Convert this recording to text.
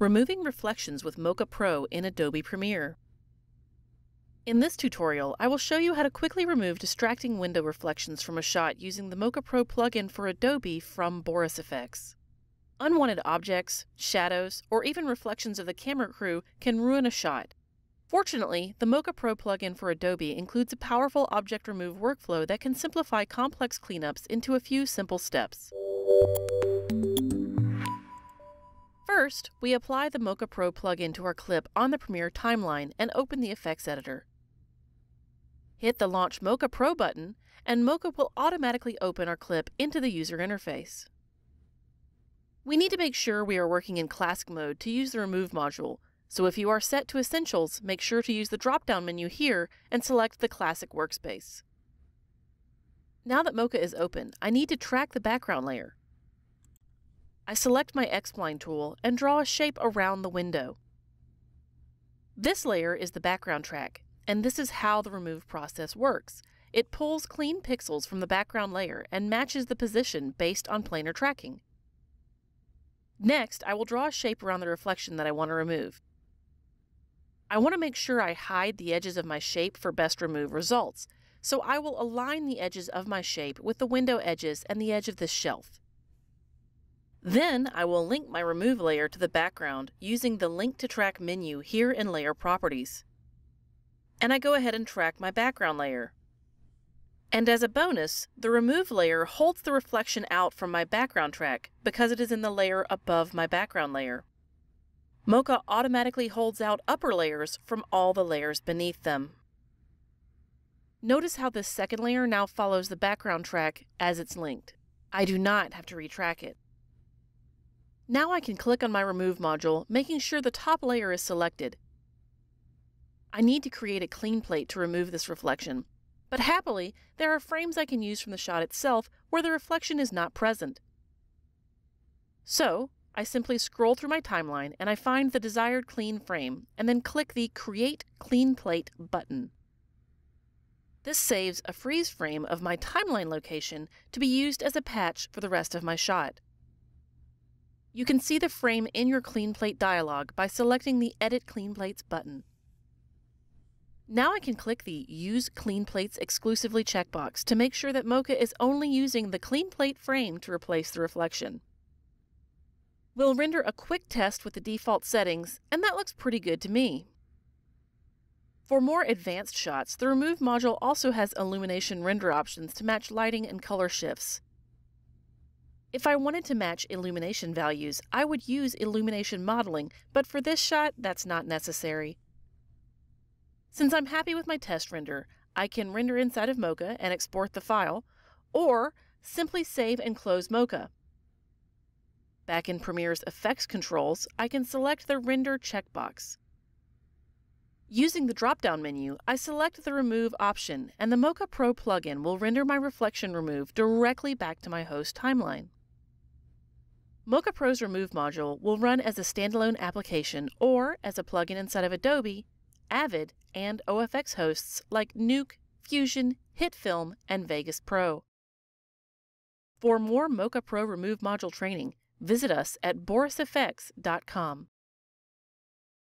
Removing reflections with Mocha Pro in Adobe Premiere. In this tutorial, I will show you how to quickly remove distracting window reflections from a shot using the Mocha Pro plugin for Adobe from Boris FX. Unwanted objects, shadows, or even reflections of the camera crew can ruin a shot. Fortunately, the Mocha Pro plugin for Adobe includes a powerful object remove workflow that can simplify complex cleanups into a few simple steps. First, we apply the Mocha Pro plugin to our clip on the Premiere timeline and open the Effects Editor. Hit the Launch Mocha Pro button, and Mocha will automatically open our clip into the user interface. We need to make sure we are working in Classic mode to use the Remove module, so if you are set to Essentials, make sure to use the drop-down menu here and select the Classic workspace. Now that Mocha is open, I need to track the background layer. I select my X-Spline tool and draw a shape around the window. This layer is the background track, and this is how the remove process works. It pulls clean pixels from the background layer and matches the position based on planar tracking. Next, I will draw a shape around the reflection that I want to remove. I want to make sure I hide the edges of my shape for best remove results, so I will align the edges of my shape with the window edges and the edge of this shelf. Then I will link my remove layer to the background using the Link to Track menu here in Layer Properties. And I go ahead and track my background layer. And as a bonus, the remove layer holds the reflection out from my background track because it is in the layer above my background layer. Mocha automatically holds out upper layers from all the layers beneath them. Notice how this second layer now follows the background track as it's linked. I do not have to retrack it. Now I can click on my Remove module, making sure the top layer is selected. I need to create a clean plate to remove this reflection, but happily, there are frames I can use from the shot itself where the reflection is not present. So, I simply scroll through my timeline and I find the desired clean frame, and then click the Create Clean Plate button. This saves a freeze frame of my timeline location to be used as a patch for the rest of my shot. You can see the frame in your Clean Plate dialog by selecting the Edit Clean Plates button. Now I can click the Use Clean Plates exclusively checkbox to make sure that Mocha is only using the Clean Plate frame to replace the reflection. We'll render a quick test with the default settings, and that looks pretty good to me. For more advanced shots, the Remove module also has illumination render options to match lighting and color shifts. If I wanted to match illumination values, I would use illumination modeling, but for this shot, that's not necessary. Since I'm happy with my test render, I can render inside of Mocha and export the file, or simply save and close Mocha. Back in Premiere's Effects controls, I can select the Render checkbox. Using the drop-down menu, I select the Remove option, and the Mocha Pro plugin will render my reflection remove directly back to my host timeline. Mocha Pro's Remove module will run as a standalone application or as a plugin inside of Adobe, Avid, and OFX hosts like Nuke, Fusion, HitFilm, and Vegas Pro. For more Mocha Pro Remove module training, visit us at borisfx.com.